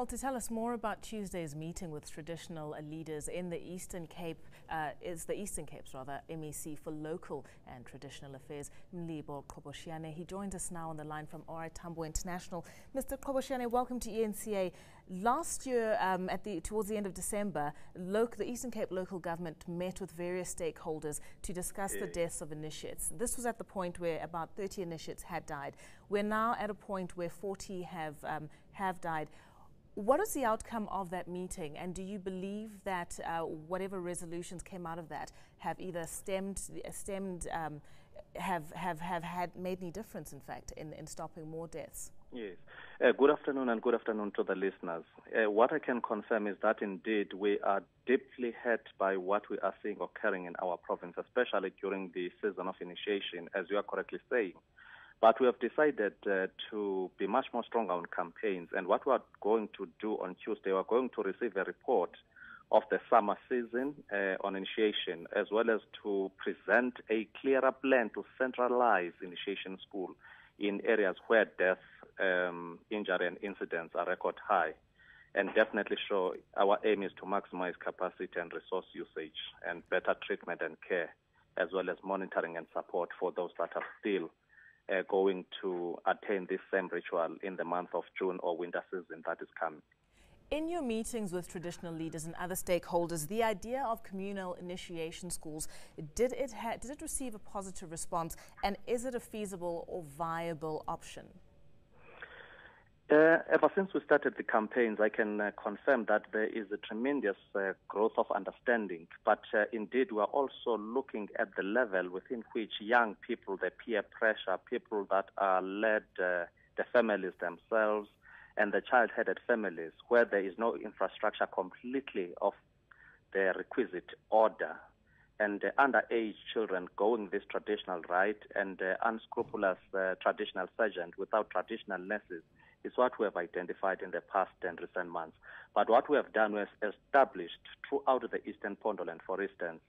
Well, to tell us more about Tuesday's meeting with traditional leaders in the Eastern Cape, uh, is the Eastern Cape's rather MEC for Local and Traditional Affairs, Mlibo Qoboshiyane. He joins us now on the line from OR Tambo International. Mr. Qoboshiyane, welcome to ENCA. Last year, um, at the towards the end of December, local, the Eastern Cape local government met with various stakeholders to discuss yeah. the deaths of initiates. This was at the point where about 30 initiates had died. We're now at a point where 40 have um, have died. What is the outcome of that meeting, and do you believe that uh, whatever resolutions came out of that have either stemmed, stemmed, um, have have have had made any difference, in fact, in, in stopping more deaths? Yes. Uh, good afternoon, and good afternoon to the listeners. Uh, what I can confirm is that indeed we are deeply hurt by what we are seeing occurring in our province, especially during the season of initiation, as you are correctly saying. But we have decided uh, to be much more stronger on campaigns. And what we are going to do on Tuesday, we're going to receive a report of the summer season uh, on initiation, as well as to present a clearer plan to centralize initiation school in areas where death, um, injury, and incidents are record high. And definitely show our aim is to maximize capacity and resource usage and better treatment and care, as well as monitoring and support for those that are still uh, going to attain this same ritual in the month of June or winter season that is coming. In your meetings with traditional leaders and other stakeholders, the idea of communal initiation schools, did it, did it receive a positive response and is it a feasible or viable option? Uh, ever since we started the campaigns, I can uh, confirm that there is a tremendous uh, growth of understanding. But uh, indeed, we are also looking at the level within which young people, the peer pressure, people that are led, uh, the families themselves, and the child-headed families, where there is no infrastructure completely of the requisite order, and uh, underage children going this traditional rite, and unscrupulous traditional sergeant without traditional nurses is what we have identified in the past and recent months. But what we have done was established throughout the Eastern Pondoland, for instance,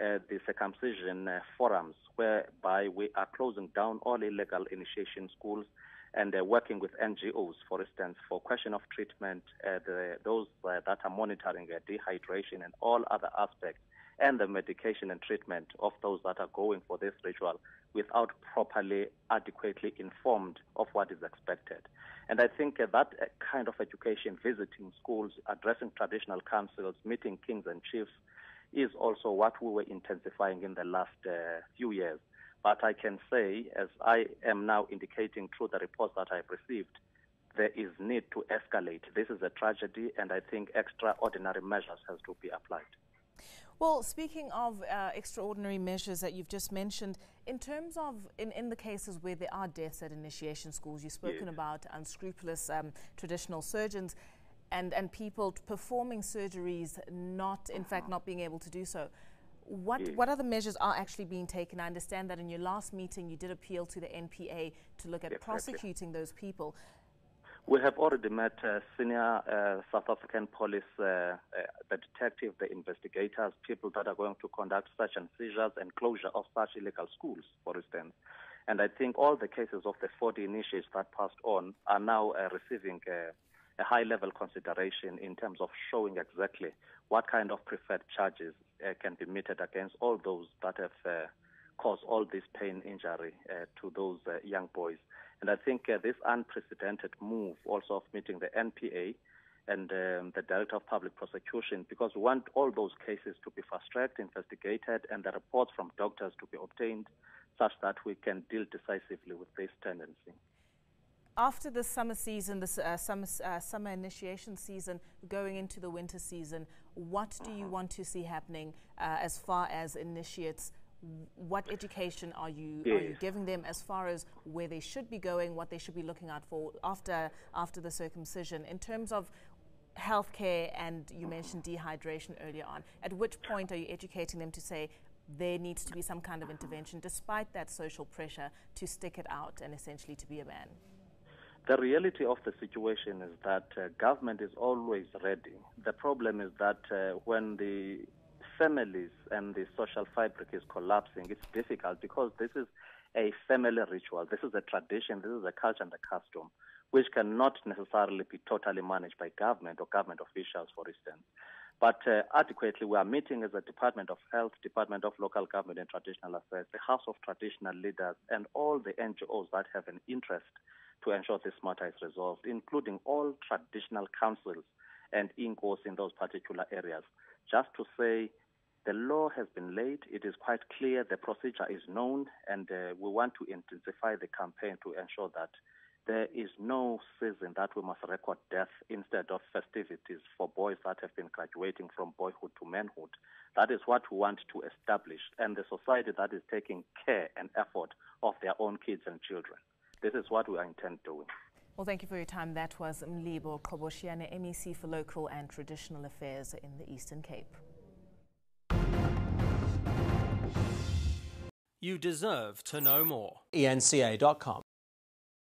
uh, the circumcision uh, forums, whereby we are closing down all illegal initiation schools and uh, working with NGOs, for instance, for question of treatment, uh, the, those uh, that are monitoring uh, dehydration and all other aspects and the medication and treatment of those that are going for this ritual without properly, adequately informed of what is expected. And I think uh, that kind of education, visiting schools, addressing traditional councils, meeting kings and chiefs, is also what we were intensifying in the last uh, few years. But I can say, as I am now indicating through the reports that I've received, there is need to escalate. This is a tragedy, and I think extraordinary measures has to be applied. Well, speaking of uh, extraordinary measures that you've just mentioned, in terms of in, in the cases where there are deaths at initiation schools, you've spoken yes. about unscrupulous um, traditional surgeons and, and people performing surgeries not, in fact, not being able to do so. What, yes. what other measures are actually being taken? I understand that in your last meeting you did appeal to the NPA to look at prosecuting those people. We have already met uh, senior uh, South African police, uh, uh, the detective, the investigators, people that are going to conduct search and seizures and closure of such illegal schools, for instance. And I think all the cases of the 40 initiates that passed on are now uh, receiving uh, a high level consideration in terms of showing exactly what kind of preferred charges can be meted against all those that have caused all this pain injury to those young boys. And I think uh, this unprecedented move also of meeting the NPA and um, the Director of Public Prosecution, because we want all those cases to be fast-tracked, investigated, and the reports from doctors to be obtained such that we can deal decisively with this tendency. After the summer season, the uh, summer, uh, summer initiation season, going into the winter season, what do you want to see happening uh, as far as initiates what education are you yes. are you giving them as far as where they should be going, what they should be looking out for after after the circumcision in terms of healthcare and you mentioned dehydration earlier on. At which point are you educating them to say there needs to be some kind of intervention despite that social pressure to stick it out and essentially to be a man? The reality of the situation is that uh, government is always ready. The problem is that uh, when the families and the social fabric is collapsing, it's difficult because this is a family ritual. This is a tradition, this is a culture and a custom, which cannot necessarily be totally managed by government or government officials, for instance. But uh, adequately, we are meeting as a Department of Health, Department of Local Government and Traditional Affairs, the House of Traditional Leaders, and all the NGOs that have an interest to ensure this matter is resolved, including all traditional councils and INCOs in those particular areas. Just to say, the law has been laid. It is quite clear. The procedure is known, and uh, we want to intensify the campaign to ensure that there is no season that we must record death instead of festivities for boys that have been graduating from boyhood to manhood. That is what we want to establish, and the society that is taking care and effort of their own kids and children. This is what we intend doing. Well, thank you for your time. That was Mlibo Qoboshiyane, MEC for Local and Traditional Affairs in the Eastern Cape. You deserve to know more. ENCA.com.